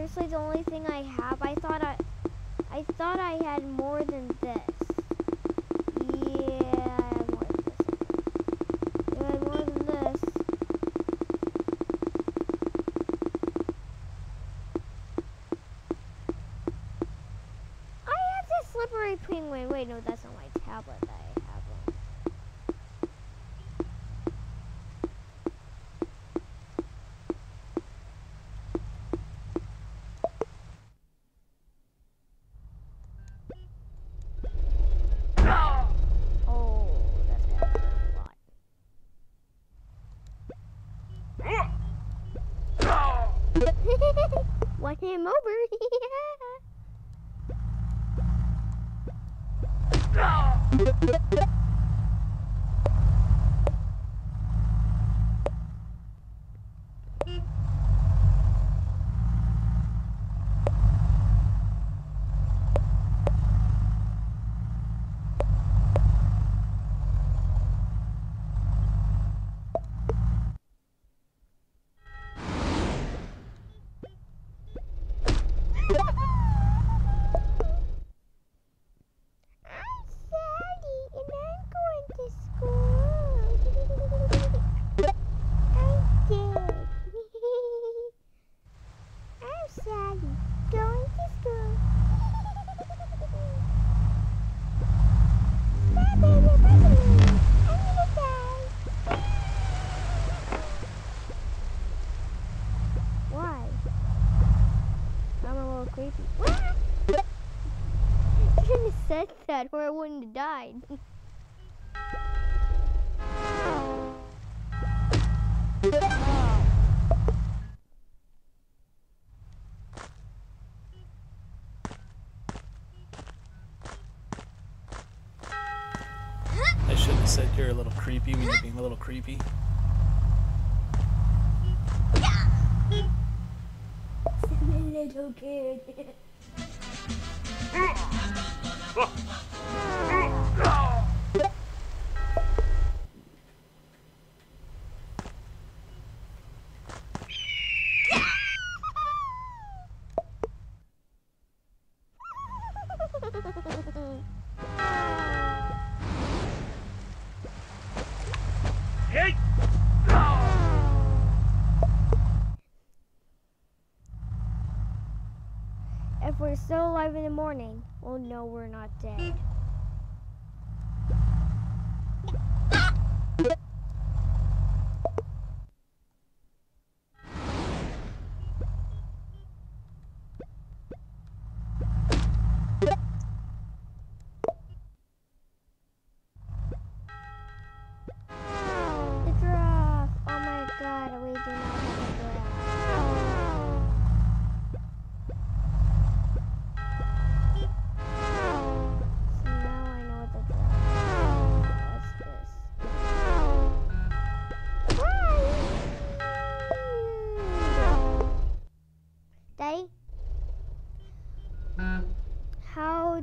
seriously? The only thing I have? I thought I, I thought I had more than this. Bip, bip, bip. Said that or I wouldn't have died. I shouldn't have said you're a little creepy when you're being a little creepy. little kid. If we're still alive in the morning, we'll know we're not dead.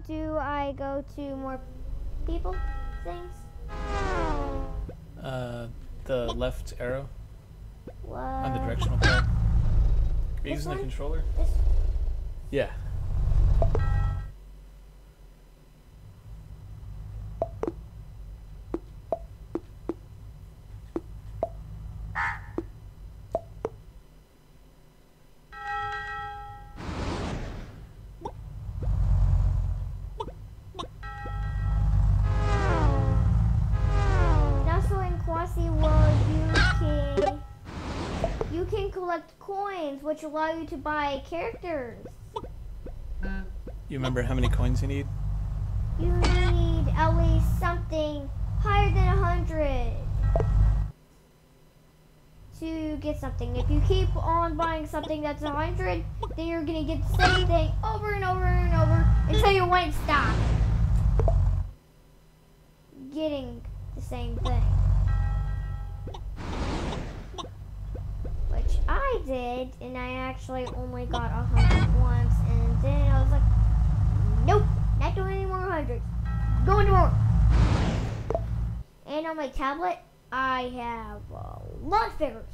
Do I go to more people things? Uh, the left arrow What? on the directional pad. Are you using the controller? This- Yeah. Which allow you to buy characters. You remember how many coins you need? You need at least something higher than a hundred to get something. If you keep on buying something that's a hundred, then you're gonna get the same thing over and over and over until you won't stop getting the same thing. I did, and I actually only got a hundred once, and then I was like, nope, not doing any more hundreds. Going to more. And on my tablet, I have a lot of figures.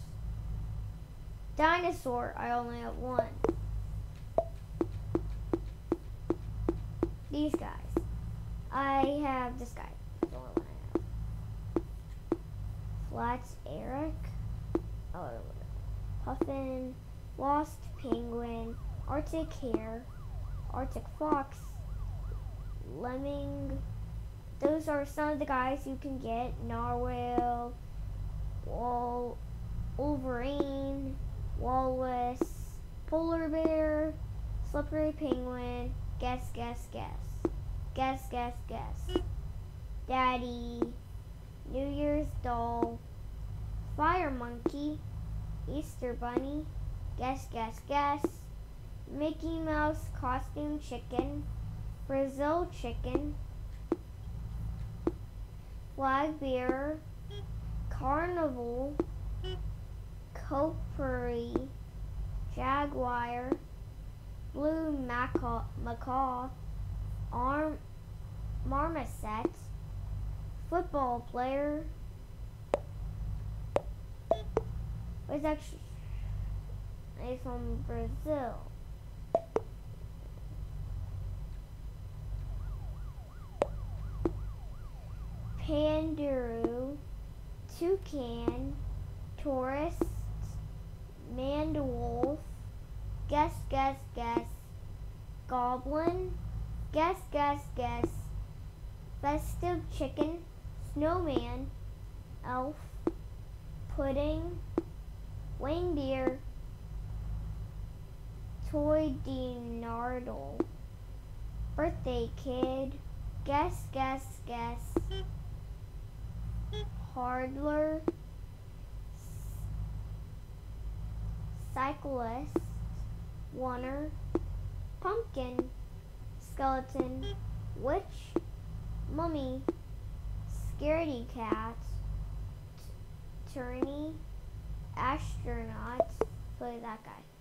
Dinosaur, I only have one. These guys. I have this guy. That's the only one I have. Flats Eric. Oh, Puffin. Lost Penguin. Arctic Hare. Arctic Fox. Lemming. Those are some of the guys you can get. Narwhal. Wall. Wolverine. Walrus. Polar Bear. Slippery Penguin. Guess, guess, guess. Guess, guess, guess. Daddy. New Year's doll. Fire monkey. Easter bunny. Guess, guess, guess. Mickey Mouse costume chicken. Brazil chicken. Flag. Carnival. Copery. Jaguar. Blue macaw, macaw arm, marmoset, football player. It's actually it's from Brazil. Pandaroo, toucan, tourist, mandwolf, guess, guess, guess, goblin, guess, guess, guess, festive chicken, snowman, elf, pudding, reindeer, toy dinardle, birthday kid, guess, guess, guess, hardler, cyclist, oner, pumpkin, skeleton, witch, mummy, scaredy cat, t- astronaut, play that guy.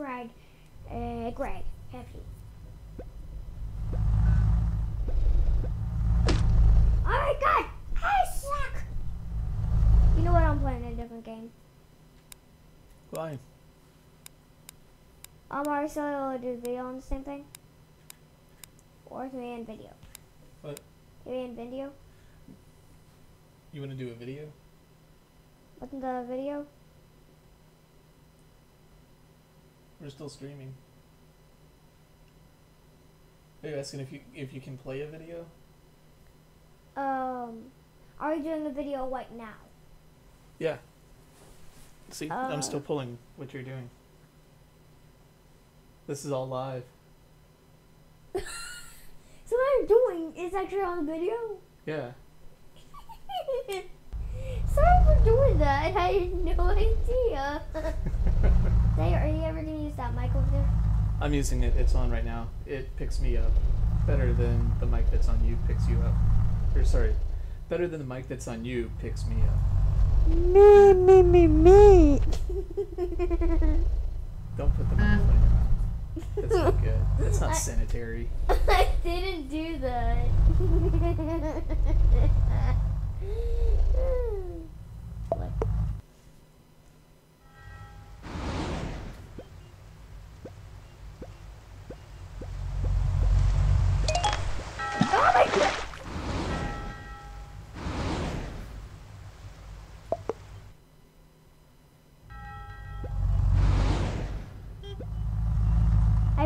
Friend. Uh, Greg, have you? Oh my god, I suck! You know what, I'm playing a different game. Why? Um, are we still able to do video on the same thing? Or is me in video? What? Are we in video? You want to do a video? What's the video? We're still streaming. Are you asking if you if you can play a video? Um, are you doing a video right now? Yeah. See, I'm Uh. still pulling what you're doing. This is all live. So what I'm doing is actually on the video? Yeah. Sorry for doing that. I had no idea. Say, are you ever gonna use that mic over there? I'm using it. It's on right now. It picks me up better than the mic that's on you picks you up. Or sorry, better than the mic that's on you picks me up. Me, me, me, me. Don't put the microphone in your mouth. That's not good. That's not I- sanitary. I didn't do that.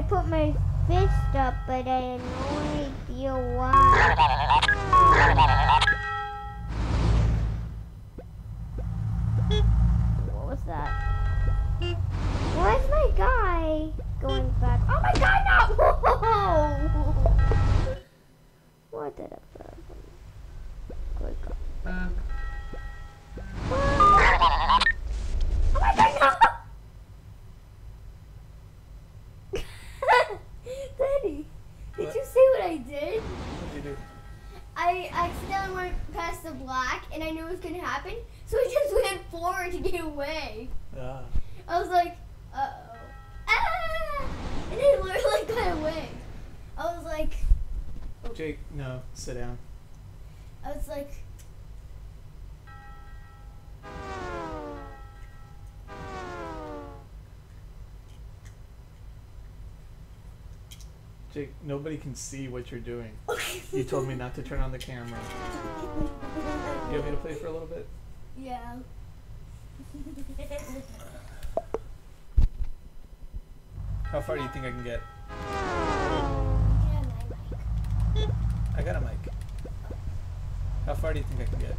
put my fist up, but I have no idea why. What was that? Where's my guy going back? Oh my god, no! What did I? Jake, no, sit down. I was like. Jake, nobody can see what you're doing. you told me not to turn on the camera. You want me to play for a little bit? Yeah. How far do you think I can get? I got a mic. How far do you think I can get?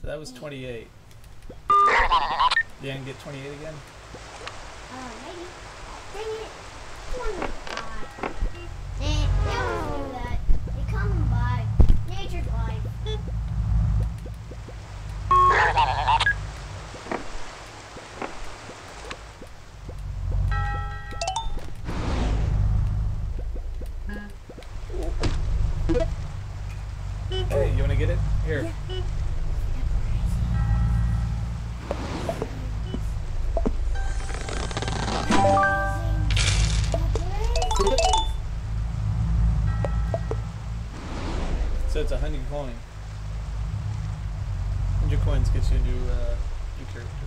So that was 28. Yeah, I can get 28 again? Uh, maybe. Dang it! corner. So it's a hundred coin. Hundred coins gets you a new, uh, new character.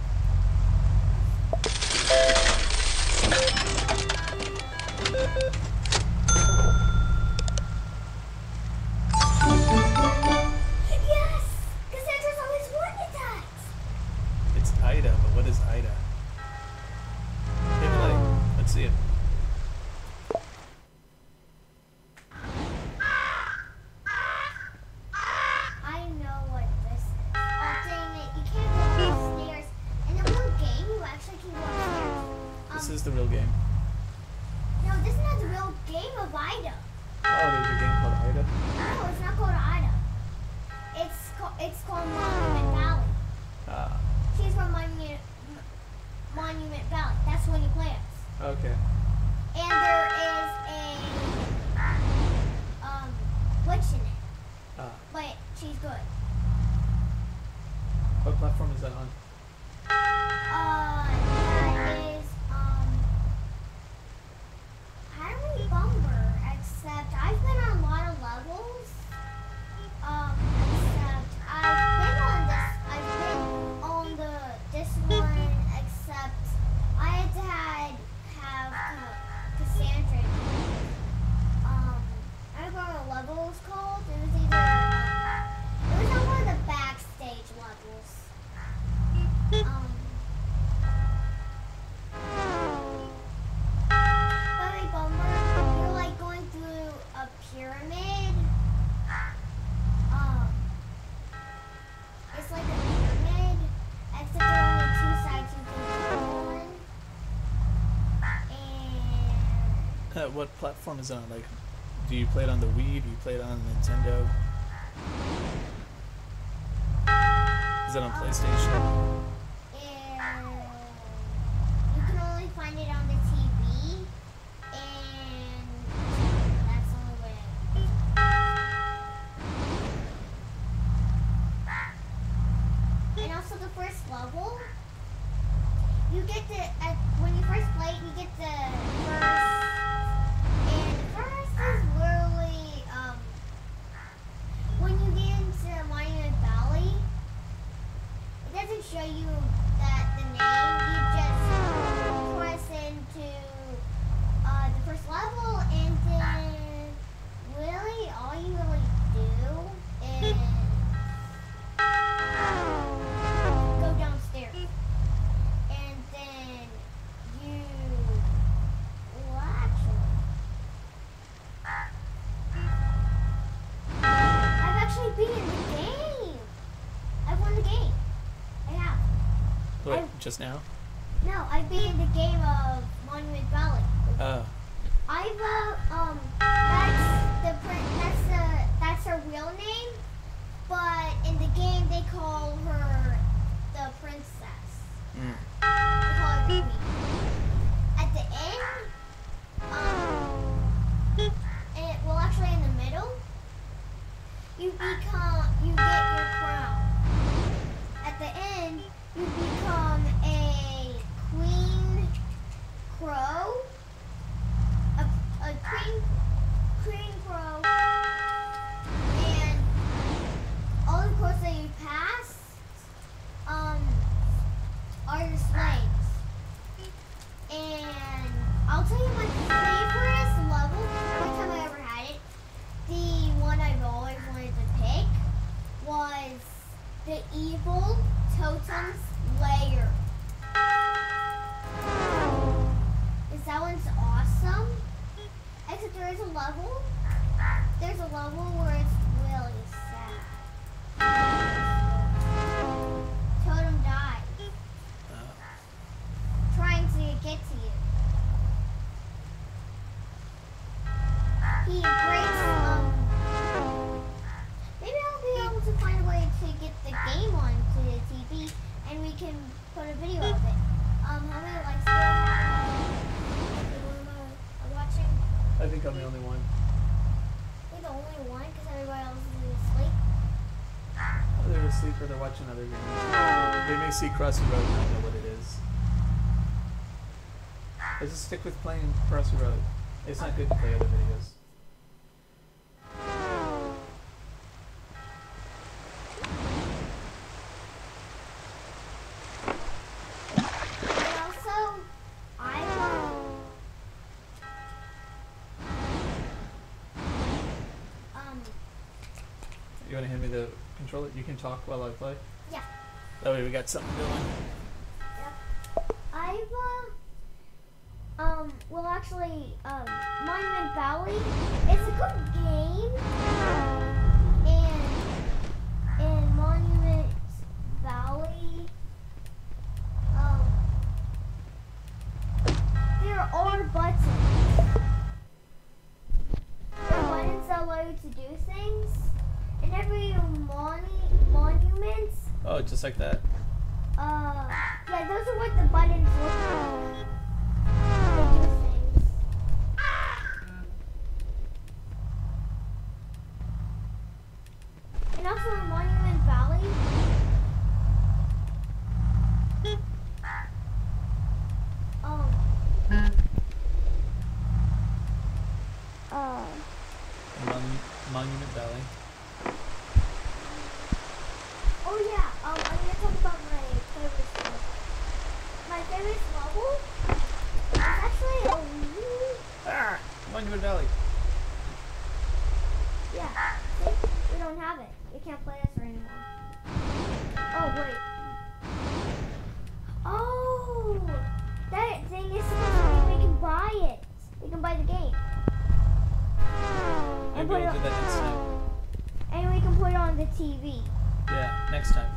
that? What platform is it on? Like, do you play it on the Wii? Do you play it on Nintendo? Is it on PlayStation? You and also the first level, you get the uh, when you first play it, you get the first. just now? No, I beat the game of. asleep or they're watching other videos. Uh, they may see Crossy Road and not know what it is. Let's just stick with playing Crossy Road. It's not good to play other videos. talk while I play? Yeah. That way we got something going. There is bubble? It's actually a wee. Ah! Come Valley. Yeah. We don't have it. We can't play this anymore. Oh, wait. Oh! That thing is supposed we can buy it. We can buy the game. And, put it on, put it on the TV. Yeah, next time.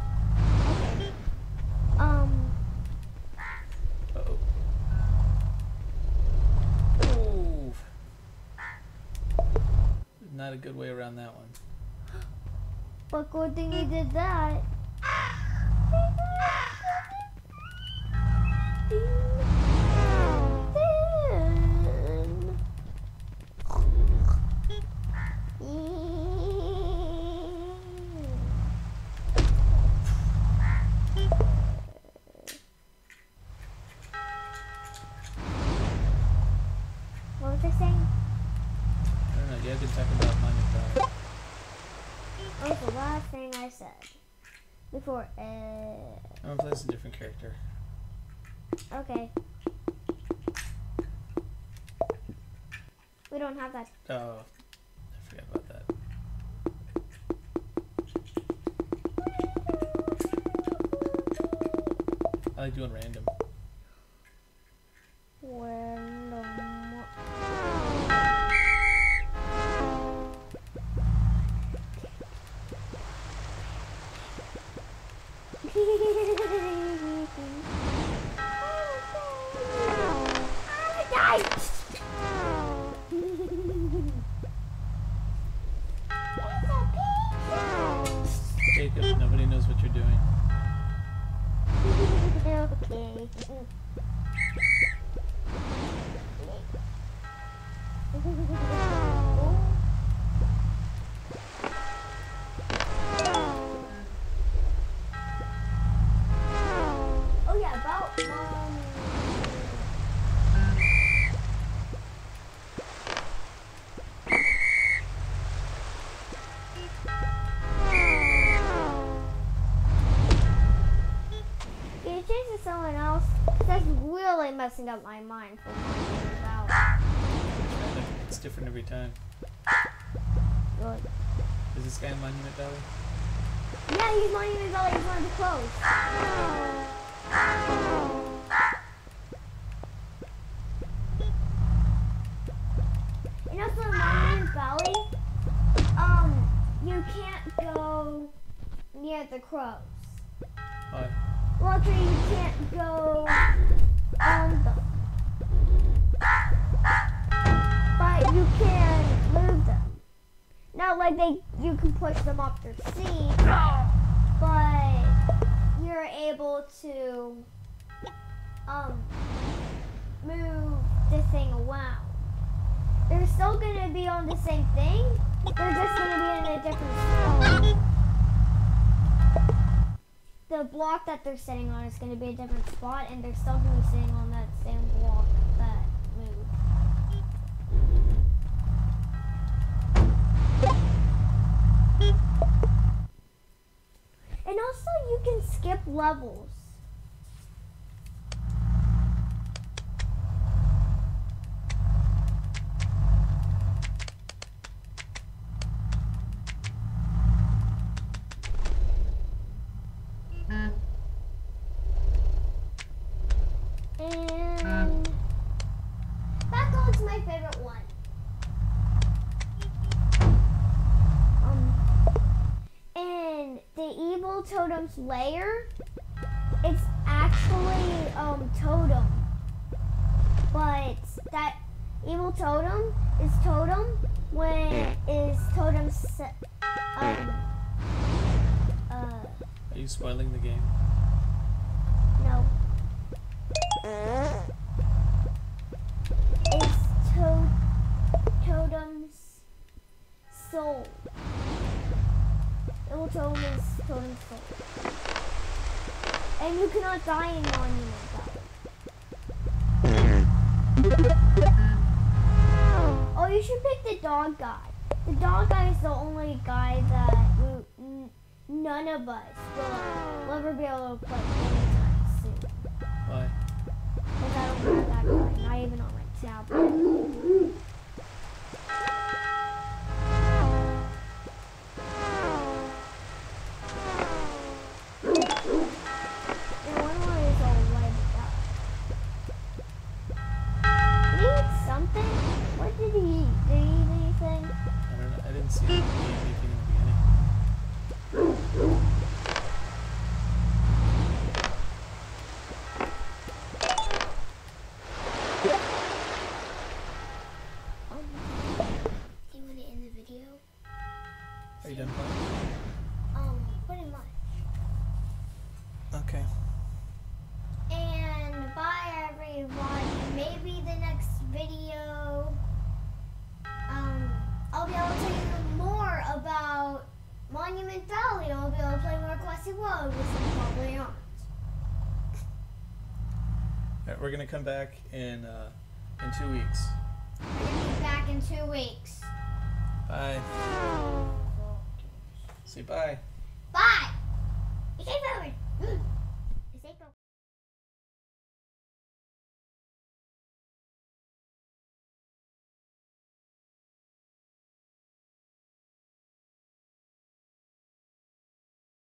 not a good way around that one. But good thing you did that. for it. I'm gonna play as a different character. Okay. We don't have that. Oh. Really messing up my mind for Monument Valley. It's different every time. Good. Is this guy in Monument Valley? Yeah, he's Monument Valley. He's one of the close. And also in Monument Valley, um, you can't go near the crows. Why? Well, actually, you can't go on them. But you can move them. Not like they, you can push them off their seat, but you're able to um, move the thing around. They're still gonna be on the same thing. They're just gonna be in a different spot the block that they're sitting on is going to be a different spot, and they're still going to be sitting on that same block that moved. And also, you can skip levels. And back on to my favorite one. Um, and the evil totem's lair, it's actually um totem, but that evil totem is totem when is totem um uh Are you spoiling the game? no. It's to- totem's soul. Will totem is totem's soul. And you cannot die in monument. Oh, you should pick the dog guy. The dog guy is the only guy that none of us will ever be able to play anytime soon. Why? Because I don't have that guy, not even on my tablet. Didn't see anything in the beginning. Do you want it in the video? Are you done playing? Um, pretty much. Okay. And bye everybody. Maybe the next video, Monument Valley. I'll be able to play more Classic Road, which I probably aren't. Alright, we're gonna come back in uh, in two weeks. I'm gonna be back in two weeks. Bye. Say bye. Bye.